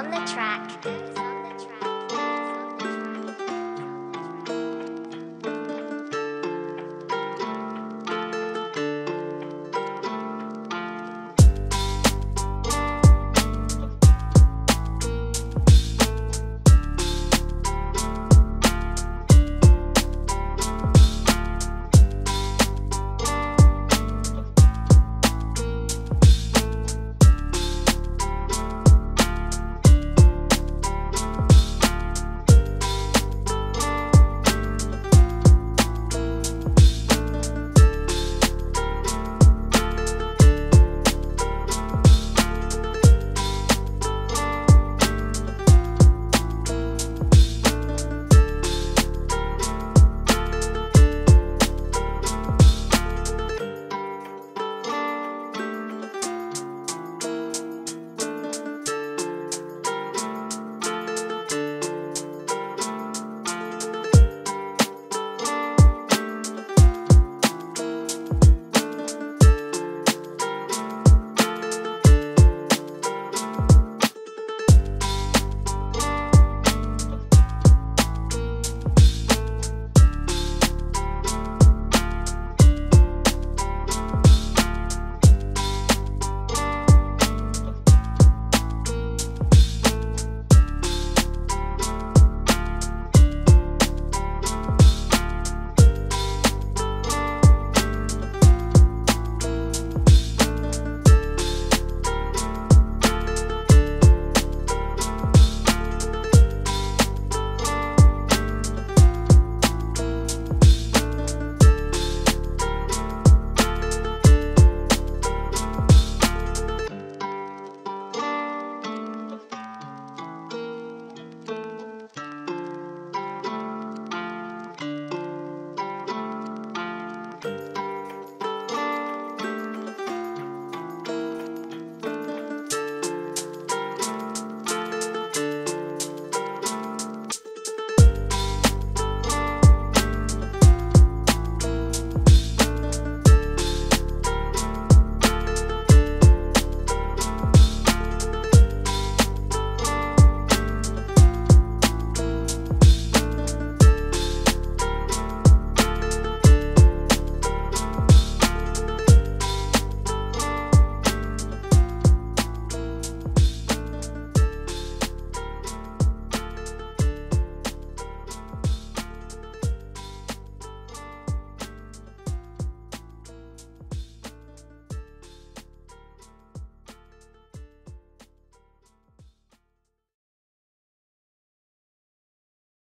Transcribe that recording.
on the track.